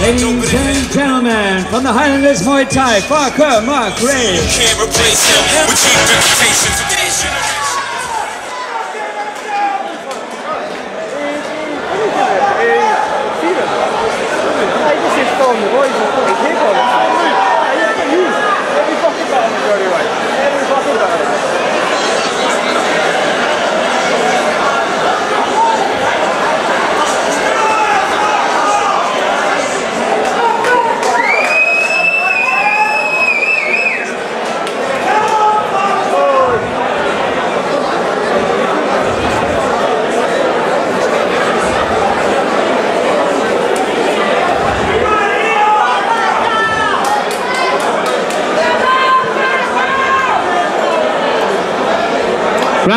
Ladies and gentlemen, from the Highlanders Muay Thai, Farquhar MacRae. Can't replace him with reputations.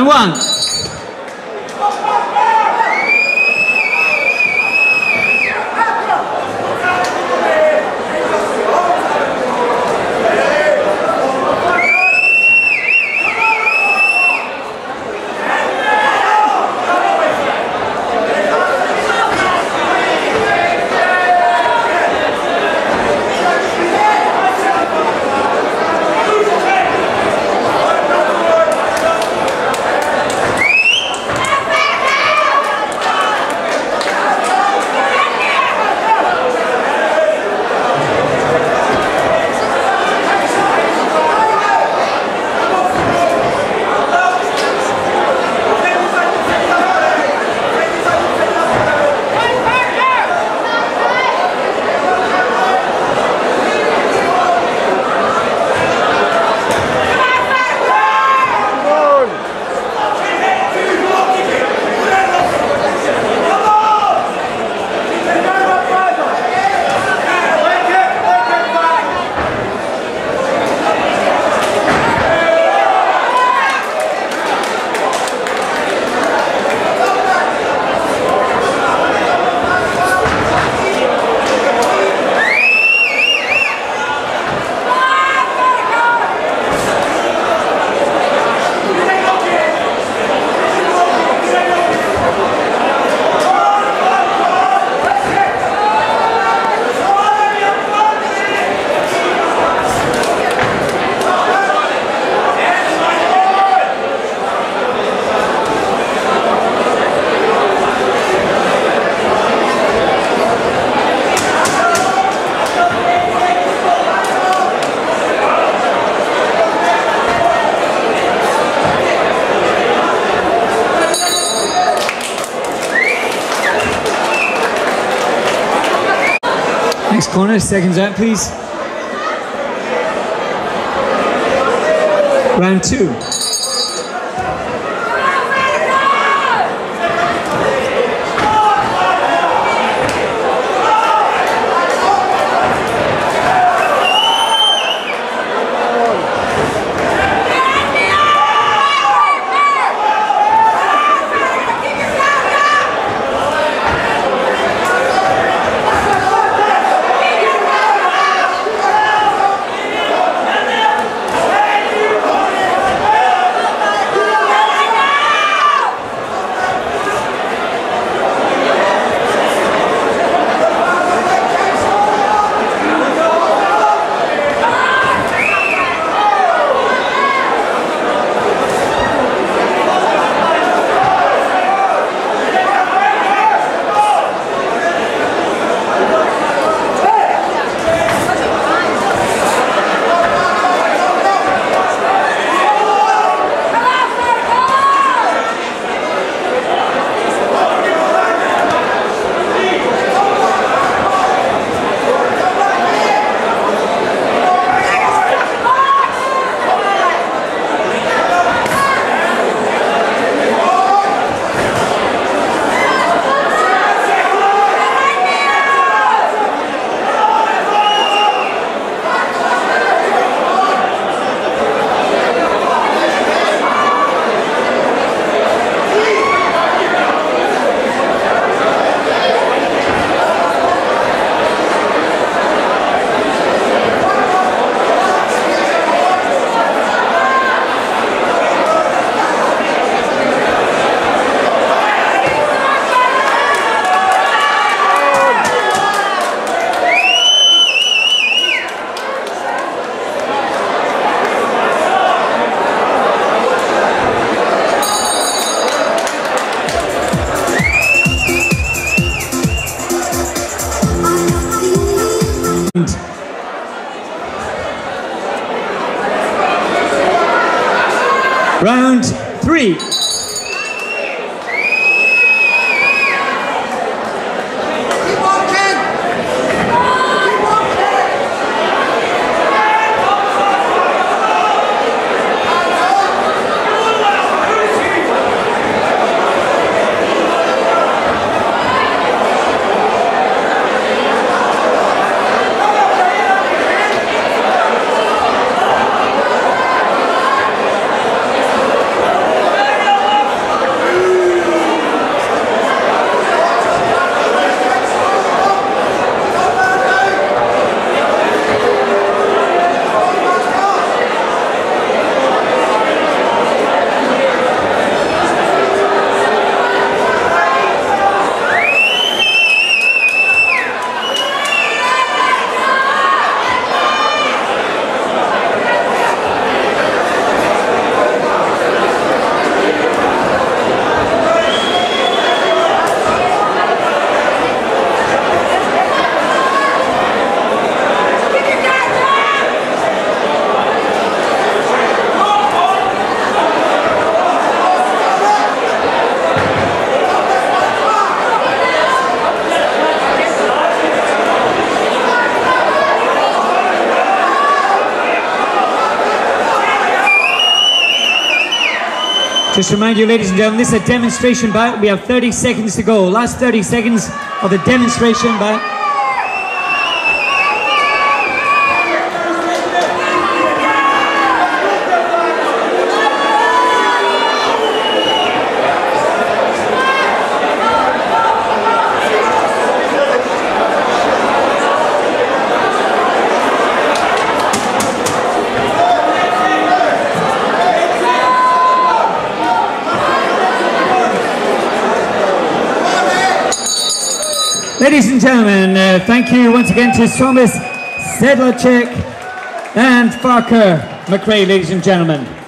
One. Next corner, seconds out, please. Round two. Round three. Just remind you, ladies and gentlemen, this is a demonstration bout. We have 30 seconds to go. Last 30 seconds of the demonstration bout. Ladies and gentlemen, uh, thank you once again to Thomas Sedlacek and Farquhar MacRae, ladies and gentlemen.